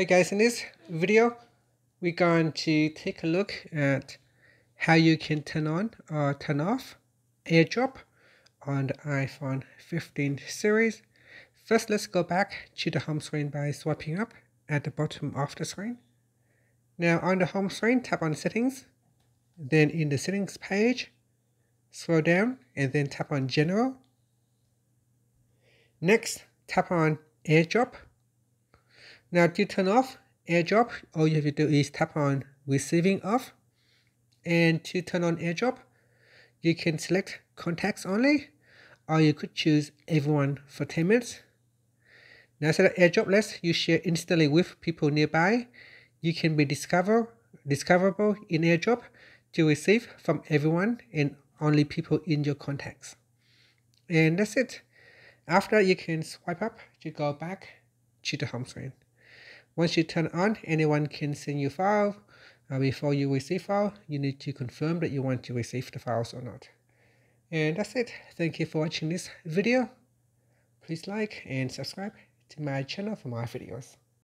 Hey guys, in this video, we're going to take a look at how you can turn on or turn off AirDrop on the iPhone 15 series. First, let's go back to the home screen by swiping up at the bottom of the screen. Now on the home screen, tap on settings. Then in the settings page, scroll down and then tap on general. Next, tap on AirDrop now to turn off AirDrop, all you have to do is tap on receiving off. And to turn on AirDrop, you can select contacts only, or you could choose everyone for 10 minutes. Now that AirDrop lets you share instantly with people nearby, you can be discover, discoverable in AirDrop to receive from everyone and only people in your contacts. And that's it. After you can swipe up to go back to the home screen. Once you turn on, anyone can send you file. Uh, before you receive file, you need to confirm that you want to receive the files or not. And that's it. Thank you for watching this video. Please like and subscribe to my channel for more videos.